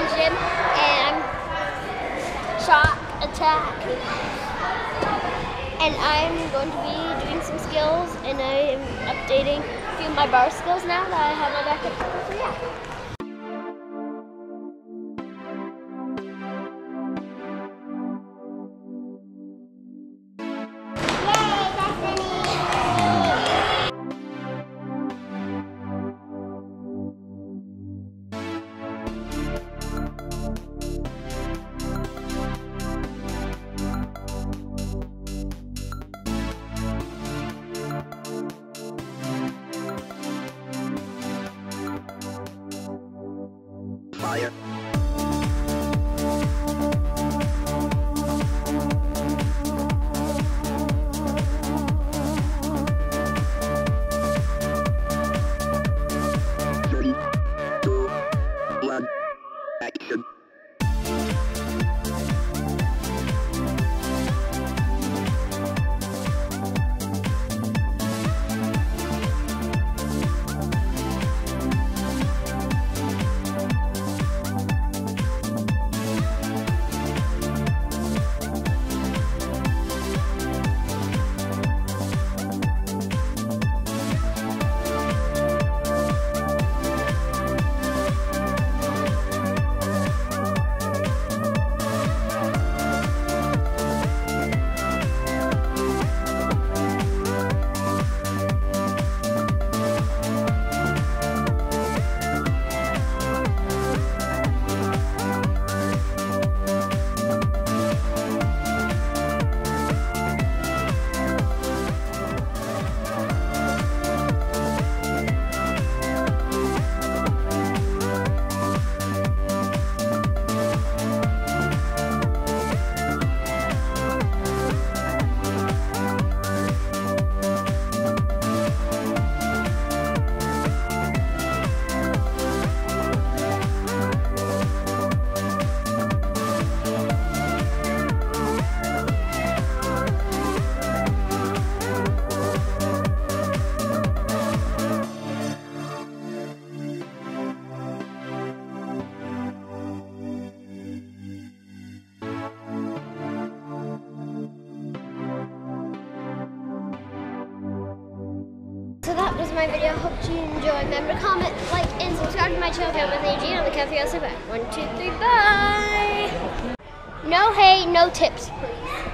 in gym and I'm shot attack. And I'm going to be doing some skills and I am updating a few of my bar skills now that I have my back hip. So yeah. Fire. So that was my video. Hope you enjoyed. Remember to comment, like, and subscribe to my channel. With AG on the Cafe House. One, two, three, bye. No hate, no tips, please.